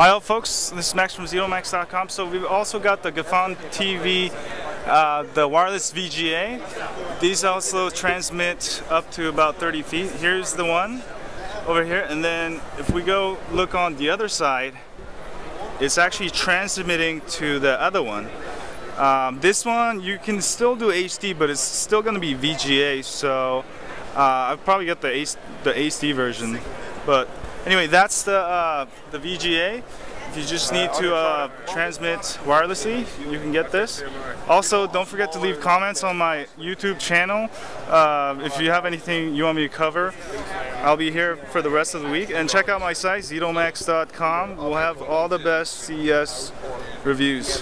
Hi, all folks. This is Max from Zedomax.com. So we've also got the Gefen TV, uh, the wireless VGA. These also transmit up to about 30 feet. Here's the one over here, and then if we go look on the other side, it's actually transmitting to the other one. Um, this one you can still do HD, but it's still going to be VGA. So uh, I've probably got the, the HD version, but Anyway, that's the uh, the VGA. If you just need to uh, transmit wirelessly, you can get this. Also, don't forget to leave comments on my YouTube channel. Uh, if you have anything you want me to cover, I'll be here for the rest of the week. And check out my site, Zedomax.com. We'll have all the best CES reviews.